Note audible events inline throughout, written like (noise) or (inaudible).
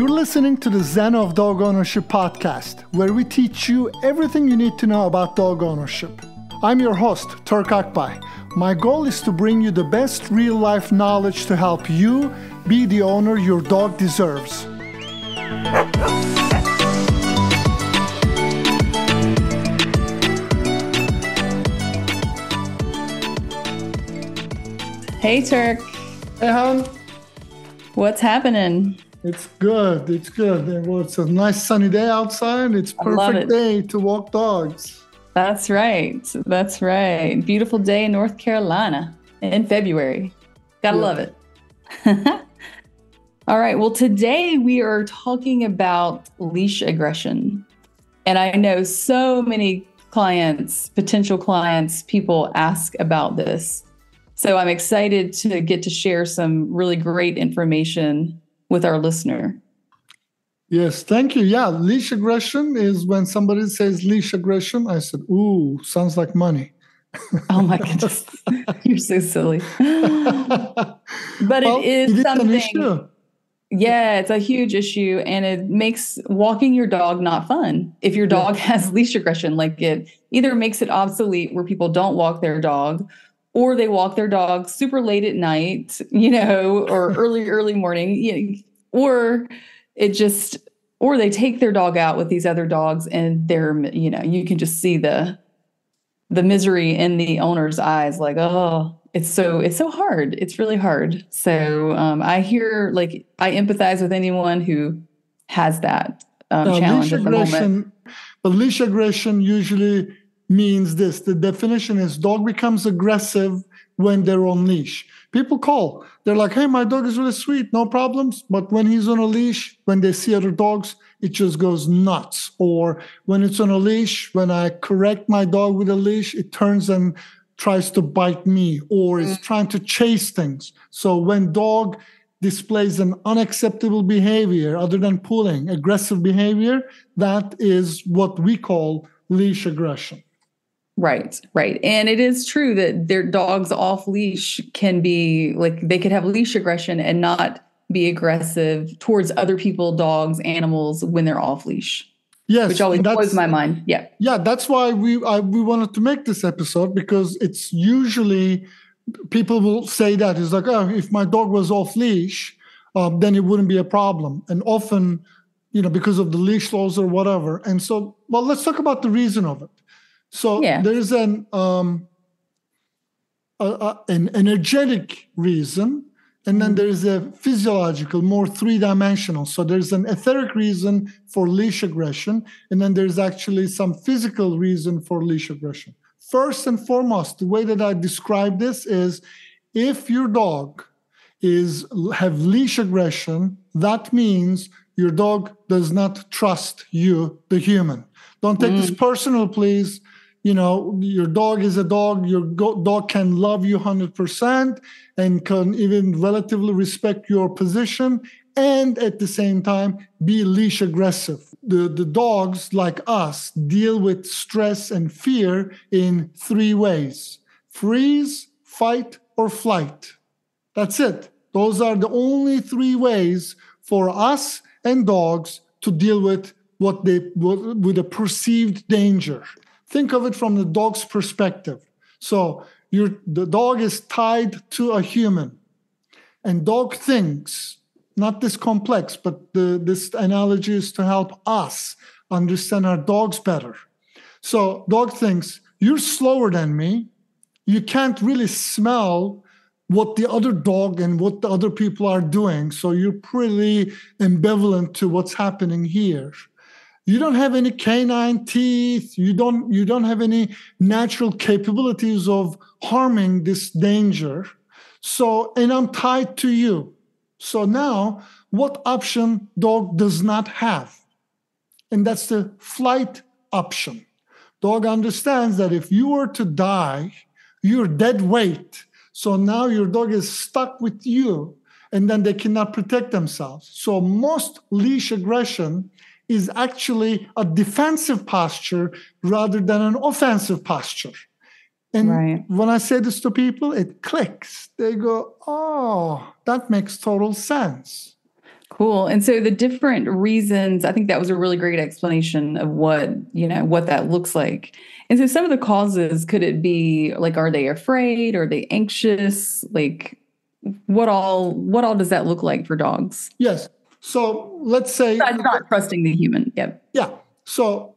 You're listening to the Zen of Dog Ownership podcast, where we teach you everything you need to know about dog ownership. I'm your host, Turk Akbay. My goal is to bring you the best real life knowledge to help you be the owner your dog deserves. Hey, Turk. Hey, hon. What's happening? It's good. It's good. Well, it's a nice sunny day outside. It's perfect day to walk dogs. That's right. That's right. Beautiful day in North Carolina in February. Gotta yeah. love it. (laughs) All right. Well, today we are talking about leash aggression. And I know so many clients, potential clients, people ask about this. So I'm excited to get to share some really great information with our listener. Yes, thank you. Yeah, leash aggression is when somebody says leash aggression, I said, ooh, sounds like money. (laughs) oh my goodness. (laughs) You're so silly. (laughs) but well, it is, it is something. Yeah, it's a huge issue and it makes walking your dog not fun. If your dog yeah. has leash aggression, like it either makes it obsolete where people don't walk their dog or they walk their dog super late at night, you know, or early, early morning, you know, or it just, or they take their dog out with these other dogs and they're, you know, you can just see the, the misery in the owner's eyes, like, oh, it's so, it's so hard. It's really hard. So um, I hear, like, I empathize with anyone who has that um, challenge at the moment. But leash aggression usually means this the definition is dog becomes aggressive when they're on leash. People call, they're like, hey, my dog is really sweet, no problems. But when he's on a leash, when they see other dogs, it just goes nuts. Or when it's on a leash, when I correct my dog with a leash, it turns and tries to bite me or is mm. trying to chase things. So when dog displays an unacceptable behavior other than pulling, aggressive behavior, that is what we call leash aggression. Right, right. And it is true that their dogs off leash can be like they could have leash aggression and not be aggressive towards other people, dogs, animals when they're off leash. Yes, which always blows my mind. Yeah, yeah. That's why we I, we wanted to make this episode because it's usually people will say that it's like, oh, if my dog was off leash, um, then it wouldn't be a problem. And often, you know, because of the leash laws or whatever. And so, well, let's talk about the reason of it. So yeah. there's an um, a, a, an energetic reason, and then mm-hmm. there's a physiological, more three dimensional. So there's an etheric reason for leash aggression, and then there's actually some physical reason for leash aggression. First and foremost, the way that I describe this is if your dog is have leash aggression, that means your dog does not trust you, the human. Don't take mm. this personal, please you know your dog is a dog your dog can love you 100% and can even relatively respect your position and at the same time be leash aggressive. The, the dogs like us deal with stress and fear in three ways. Freeze fight or flight. That's it. Those are the only three ways for us and dogs to deal with what they with a perceived danger think of it from the dog's perspective. So the dog is tied to a human, and dog thinks, not this complex, but the, this analogy is to help us understand our dogs better. So dog thinks, you're slower than me. You can't really smell what the other dog and what the other people are doing. So you're pretty ambivalent to what's happening here you don't have any canine teeth. You don't you don't have any natural capabilities of harming this danger. So and i'm tied to you. So now what option dog does not have? And that's the flight option. Dog understands that if you were to die you're dead weight. So now your dog is stuck with you and then they cannot protect themselves. So most leash aggression is actually a defensive posture rather than an offensive posture. And right. when I say this to people, it clicks. They go, oh, that makes total sense. Cool. And so the different reasons, I think that was a really great explanation of what, you know, what that looks like. And so some of the causes, could it be like are they afraid? Are they anxious? Like what all what all does that look like for dogs? Yes. So let's say Besides not trusting the human. Yeah. Yeah. So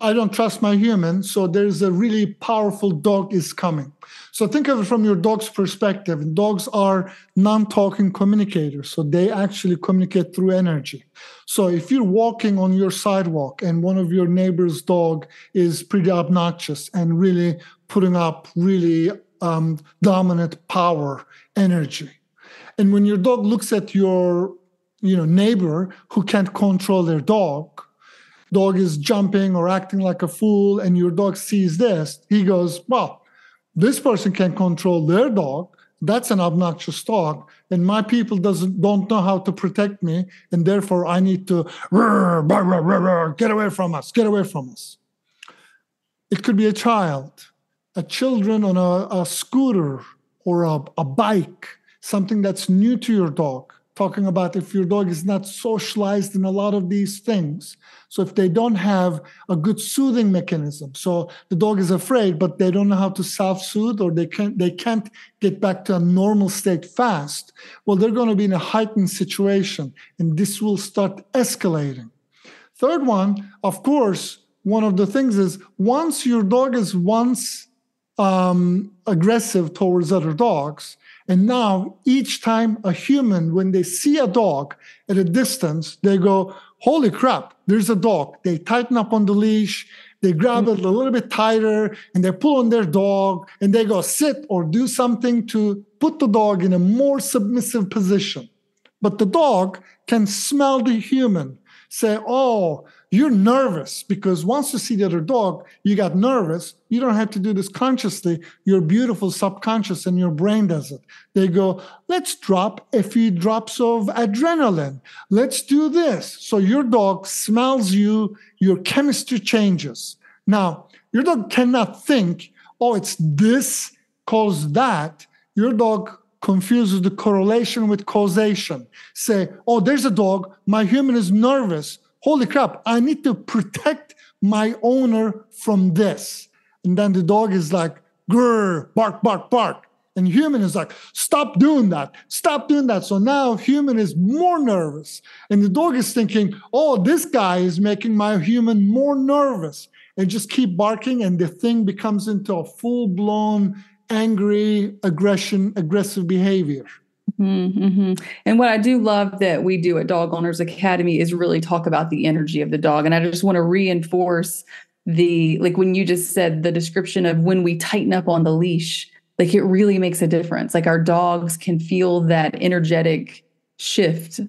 I don't trust my human, so there's a really powerful dog is coming. So think of it from your dog's perspective. Dogs are non-talking communicators, so they actually communicate through energy. So if you're walking on your sidewalk and one of your neighbor's dog is pretty obnoxious and really putting up really um, dominant power energy, and when your dog looks at your you know neighbor who can't control their dog dog is jumping or acting like a fool and your dog sees this, he goes, Well, this person can control their dog. That's an obnoxious dog. And my people doesn't don't know how to protect me. And therefore I need to get away from us, get away from us. It could be a child, a children on a, a scooter or a, a bike, something that's new to your dog talking about if your dog is not socialized in a lot of these things. So if they don't have a good soothing mechanism, so the dog is afraid, but they don't know how to self-soothe or they can't they can't get back to a normal state fast, well, they're going to be in a heightened situation and this will start escalating. Third one, of course, one of the things is once your dog is once um, aggressive towards other dogs, and now, each time a human, when they see a dog at a distance, they go, Holy crap, there's a dog. They tighten up on the leash, they grab it a mm-hmm. little bit tighter, and they pull on their dog, and they go sit or do something to put the dog in a more submissive position. But the dog can smell the human, say, Oh, you're nervous because once you see the other dog, you got nervous. You don't have to do this consciously. Your beautiful subconscious and your brain does it. They go, let's drop a few drops of adrenaline. Let's do this. So your dog smells you, your chemistry changes. Now, your dog cannot think, oh, it's this caused that. Your dog confuses the correlation with causation. Say, oh, there's a dog. My human is nervous holy crap, I need to protect my owner from this. And then the dog is like, grr, bark, bark, bark. And human is like, stop doing that, stop doing that. So now human is more nervous. And the dog is thinking, oh, this guy is making my human more nervous. And just keep barking, and the thing becomes into a full blown angry aggression, aggressive behavior. Mm-hmm. And what I do love that we do at Dog Owners Academy is really talk about the energy of the dog. And I just want to reinforce the, like when you just said the description of when we tighten up on the leash, like it really makes a difference. Like our dogs can feel that energetic shift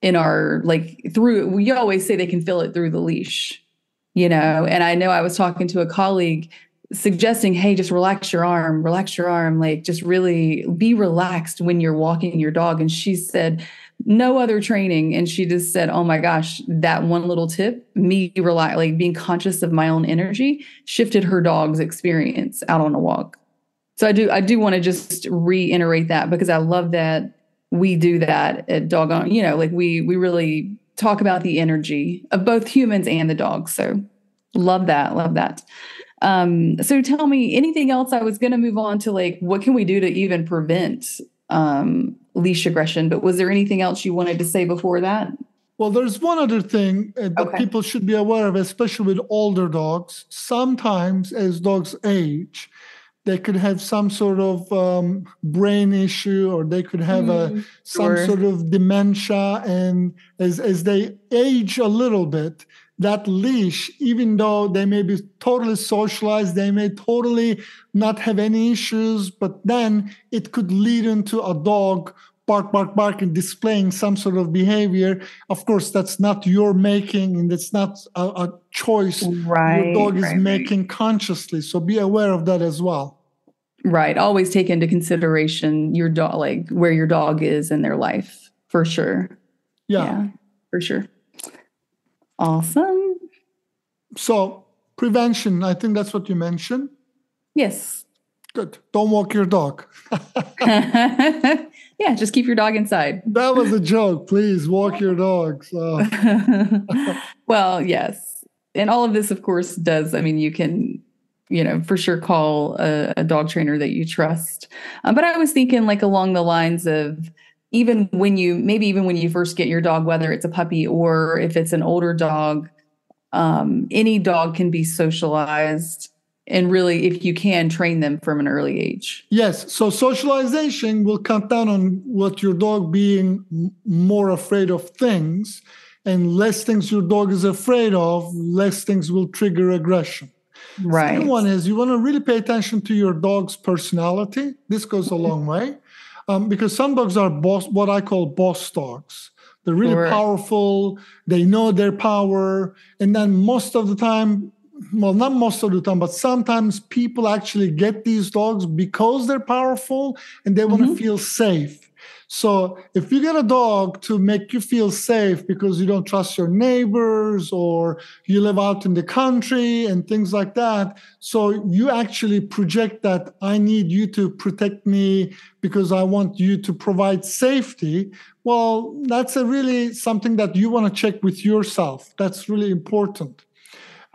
in our, like through, we always say they can feel it through the leash, you know? And I know I was talking to a colleague suggesting, hey, just relax your arm, relax your arm, like just really be relaxed when you're walking your dog. And she said, no other training. And she just said, oh my gosh, that one little tip, me relax, like being conscious of my own energy shifted her dog's experience out on a walk. So I do, I do want to just reiterate that because I love that we do that at dog on, you know, like we, we really talk about the energy of both humans and the dogs. So love that. Love that. Um, so tell me anything else. I was going to move on to like, what can we do to even prevent um, leash aggression? But was there anything else you wanted to say before that? Well, there's one other thing uh, that okay. people should be aware of, especially with older dogs. Sometimes, as dogs age, they could have some sort of um, brain issue, or they could have mm, a some sure. sort of dementia. And as as they age a little bit, that leash, even though they may be totally socialized, they may totally not have any issues, but then it could lead into a dog bark, bark, bark, and displaying some sort of behavior. Of course, that's not your making, and it's not a, a choice right, your dog is making right. consciously. So be aware of that as well. Right. Always take into consideration your dog, like where your dog is in their life, for sure. yeah, yeah for sure. Awesome. So, prevention, I think that's what you mentioned. Yes. Good. Don't walk your dog. (laughs) yeah, just keep your dog inside. That was a joke. Please walk your dogs. Oh. (laughs) well, yes. And all of this, of course, does, I mean, you can, you know, for sure call a, a dog trainer that you trust. Um, but I was thinking, like, along the lines of, even when you maybe even when you first get your dog whether it's a puppy or if it's an older dog um, any dog can be socialized and really if you can train them from an early age. Yes so socialization will cut down on what your dog being more afraid of things and less things your dog is afraid of less things will trigger aggression. Right. Second one is you want to really pay attention to your dog's personality. This goes a long way um, because some dogs are boss, what I call boss dogs. They're really sure. powerful. They know their power, and then most of the time, well, not most of the time, but sometimes people actually get these dogs because they're powerful and they want to mm-hmm. feel safe. So if you get a dog to make you feel safe because you don't trust your neighbors or you live out in the country and things like that, so you actually project that I need you to protect me because I want you to provide safety. Well, that's a really something that you want to check with yourself. That's really important.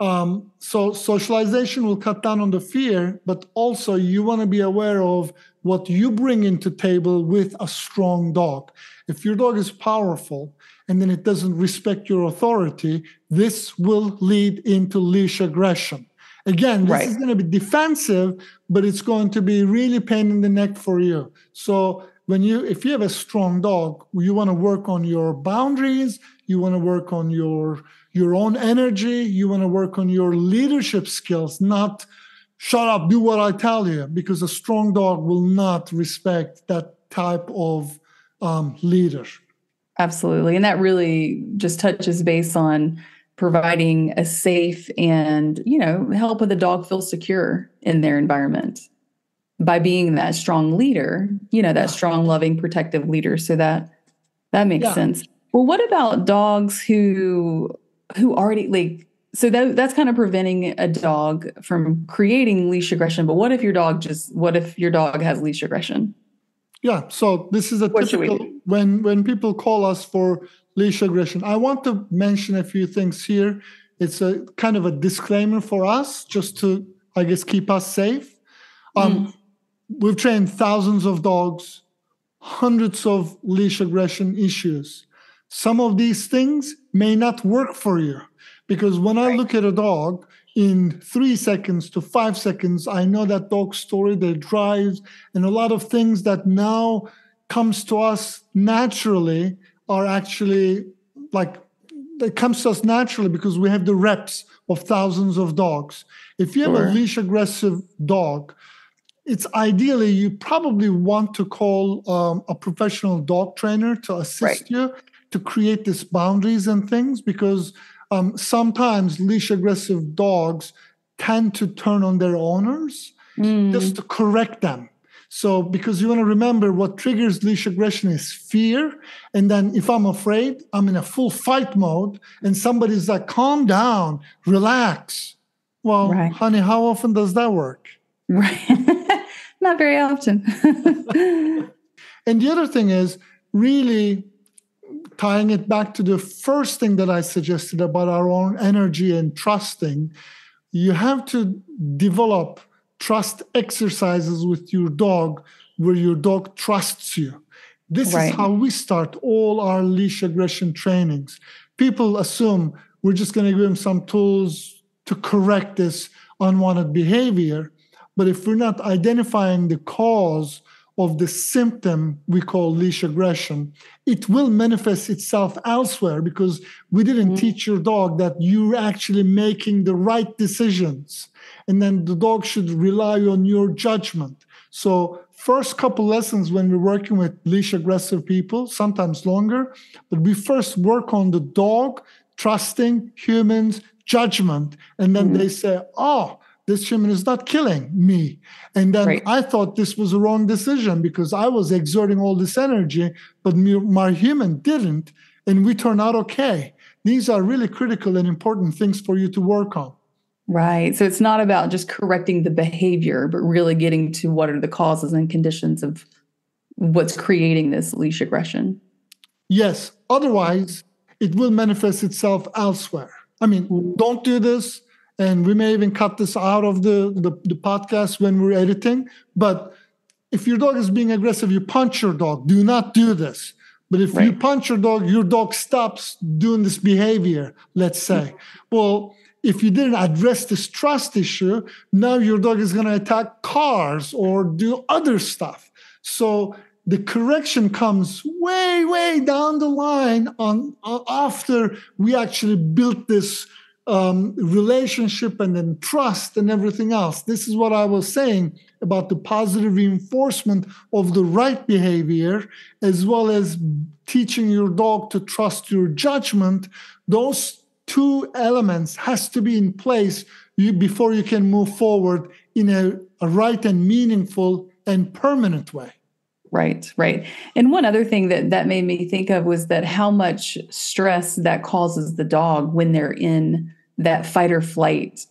Um, so socialization will cut down on the fear, but also you want to be aware of what you bring into table with a strong dog. If your dog is powerful and then it doesn't respect your authority, this will lead into leash aggression. Again, this right. is going to be defensive, but it's going to be really pain in the neck for you. So when you if you have a strong dog, you want to work on your boundaries, you want to work on your your own energy, you want to work on your leadership skills, not shut up, do what I tell you, because a strong dog will not respect that type of um, leader. Absolutely. And that really just touches base on providing a safe and, you know, help with the dog feel secure in their environment by being that strong leader, you know, that strong, loving, protective leader. So that that makes yeah. sense. Well, what about dogs who who already like so that that's kind of preventing a dog from creating leash aggression. But what if your dog just what if your dog has leash aggression? Yeah, so this is a what typical when when people call us for leash aggression. I want to mention a few things here. It's a kind of a disclaimer for us, just to I guess keep us safe. Um, mm. We've trained thousands of dogs, hundreds of leash aggression issues. Some of these things may not work for you. Because when I look at a dog in three seconds to five seconds, I know that dog story, their drives, and a lot of things that now comes to us naturally are actually like it comes to us naturally because we have the reps of thousands of dogs. If you have sure. a leash aggressive dog, it's ideally you probably want to call um, a professional dog trainer to assist right. you to create these boundaries and things because um, sometimes leash aggressive dogs tend to turn on their owners mm. just to correct them. So, because you want to remember what triggers leash aggression is fear. And then if I'm afraid, I'm in a full fight mode, and somebody's like, calm down, relax. Well, right. honey, how often does that work? Right. (laughs) Not very often. (laughs) and the other thing is really tying it back to the first thing that I suggested about our own energy and trusting, you have to develop trust exercises with your dog where your dog trusts you. This right. is how we start all our leash aggression trainings. People assume we're just going to give them some tools to correct this unwanted behavior. But if we're not identifying the cause of the symptom we call leash aggression, it will manifest itself elsewhere because we didn't mm-hmm. teach your dog that you're actually making the right decisions. And then the dog should rely on your judgment. So, first couple lessons when we're working with leash aggressive people, sometimes longer, but we first work on the dog, trusting humans, judgment. And then mm-hmm. they say, oh, this human is not killing me. And then right. I thought this was a wrong decision because I was exerting all this energy, but my human didn't. And we turned out okay. These are really critical and important things for you to work on. Right. So it's not about just correcting the behavior, but really getting to what are the causes and conditions of what's creating this leash aggression. Yes. Otherwise, it will manifest itself elsewhere. I mean, mm-hmm. don't do this. And we may even cut this out of the, the, the podcast when we're editing. But if your dog is being aggressive, you punch your dog. Do not do this. But if right. you punch your dog, your dog stops doing this behavior, let's say. Well, if you didn't address this trust issue, now your dog is going to attack cars or do other stuff. So the correction comes way, way down the line on, on after we actually built this um, relationship and then trust and everything else. This is what I was saying about the positive reinforcement of the right behavior, as well as teaching your dog to trust your judgment. Those two elements has to be in place you, before you can move forward in a, a right and meaningful and permanent way. Right, right. And one other thing that that made me think of was that how much stress that causes the dog when they're in that fight or flight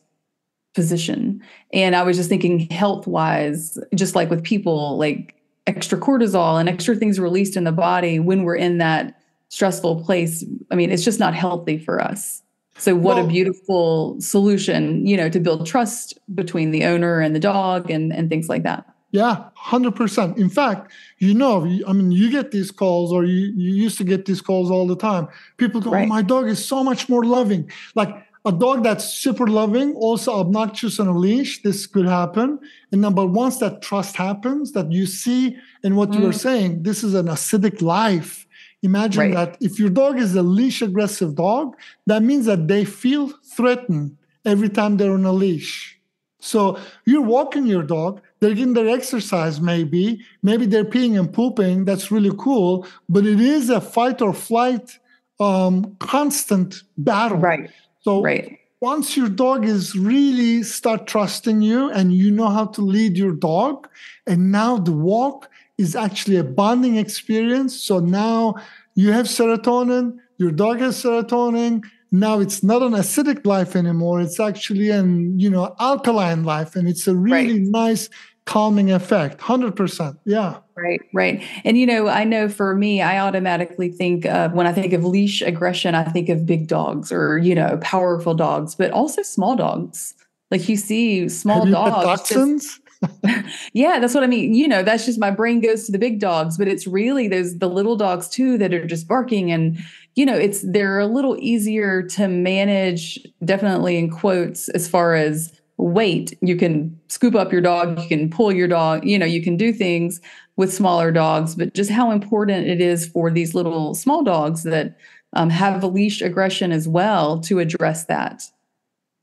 position. And I was just thinking health wise, just like with people, like extra cortisol and extra things released in the body when we're in that stressful place. I mean, it's just not healthy for us. So what well, a beautiful solution, you know, to build trust between the owner and the dog and and things like that. Yeah, 100%. In fact, you know, I mean, you get these calls or you, you used to get these calls all the time. People go, oh, right. oh, my dog is so much more loving. Like a dog that's super loving, also obnoxious on a leash, this could happen. And but once that trust happens, that you see, in what mm. you were mm. saying, this is an acidic life. Imagine right. that if your dog is a leash aggressive dog, that means that they feel threatened every time they're on a leash. So you're walking your dog, they're getting their exercise, maybe, maybe they're peeing and pooping. That's really cool, but it is a fight or flight um, constant battle. Right. So right. once your dog is really start trusting you and you know how to lead your dog, and now the walk is actually a bonding experience. So now you have serotonin, your dog has serotonin. Now it's not an acidic life anymore. It's actually an you know alkaline life, and it's a really right. nice calming effect 100% yeah right right. And you know i know for me i automatically think of when i think of leash aggression i think of big dogs or you know powerful dogs but also small dogs. Like you see small Have dogs just, (laughs) yeah that's what i mean. You know that's just my brain goes to the big dogs but it's really those the little dogs too that are just barking and you know it's they're a little easier to manage definitely in quotes as far as weight. You can scoop up your dog, you can pull your dog, you know, you can do things with smaller dogs, but just how important it is for these little small dogs that um, have a leash aggression as well to address that.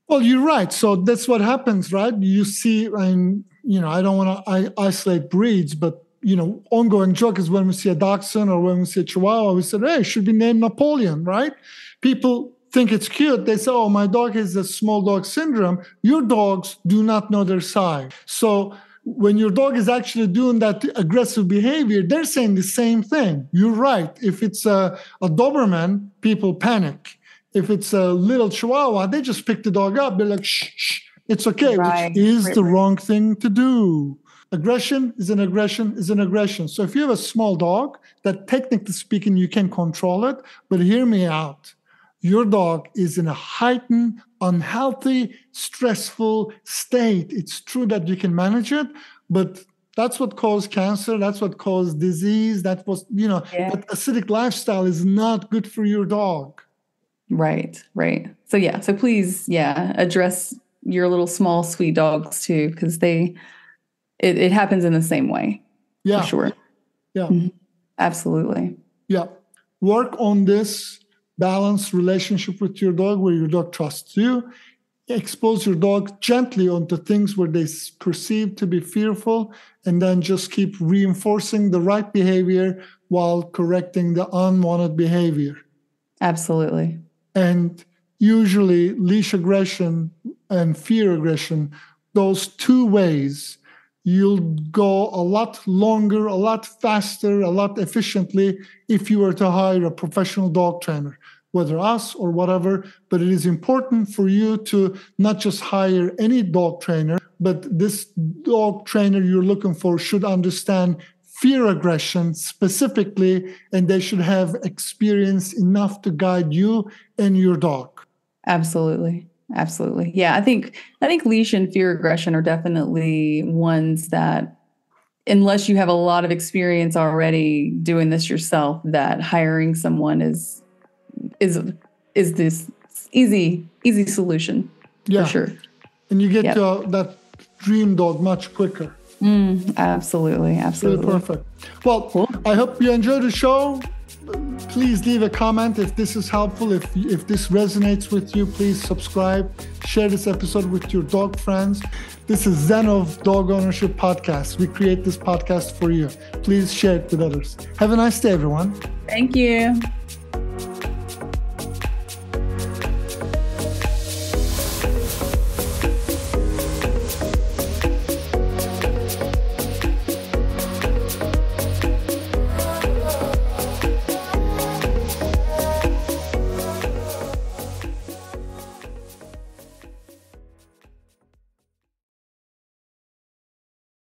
Well, you're right. So that's what happens, right? You see, mean, you know, I don't want to isolate breeds, but you know, ongoing joke is when we see a dachshund or when we see a chihuahua, we said, hey, should be named Napoleon, right? People think it's cute. They say, oh, my dog has a small dog syndrome. Your dogs do not know their size. So when your dog is actually doing that aggressive behavior, they're saying the same thing. You're right. If it's a, a Doberman, people panic. If it's a little Chihuahua, they just pick the dog up. They're like, shh, shh it's okay, right. which is right, the wrong thing to do. Aggression is an aggression is an aggression. So if you have a small dog that technically speaking you can control it, but hear me out your dog is in a heightened, unhealthy, stressful state. It's true that you can manage it, but that's what caused cancer. That's what caused disease. That was, you know, yeah. that acidic lifestyle is not good for your dog. Right, right. So yeah, so please, yeah, address your little small sweet dogs too, because they it, it happens in the same way. Yeah. For sure. Yeah. Mm-hmm. Absolutely. Yeah. Work on this balanced relationship with your dog where your dog trusts you. Expose your dog gently onto things where they perceive to be fearful, and then just keep reinforcing the right behavior while correcting the unwanted behavior. Absolutely. And usually, leash aggression and fear aggression, those two ways, you'll go a lot longer, a lot faster, a lot efficiently if you were to hire a professional dog trainer whether us or whatever, but it is important for you to not just hire any dog trainer, but this dog trainer you're looking for should understand fear aggression specifically, and they should have experience enough to guide you and your dog. Absolutely. Absolutely. Yeah, I think I think leash and fear aggression are definitely ones that unless you have a lot of experience already doing this yourself that hiring someone is is is this easy easy solution yeah. for sure. And you get yep. uh, that dream dog much quicker. Mm, absolutely, absolutely. Perfect. Well, cool. I hope you enjoyed the show. Please leave a comment if this is helpful. If if this resonates with you, please subscribe. Share this episode with your dog friends. This is Zen of Dog Ownership Podcast. We create this podcast for you. Please share it with others. Have a nice day, everyone. Thank you.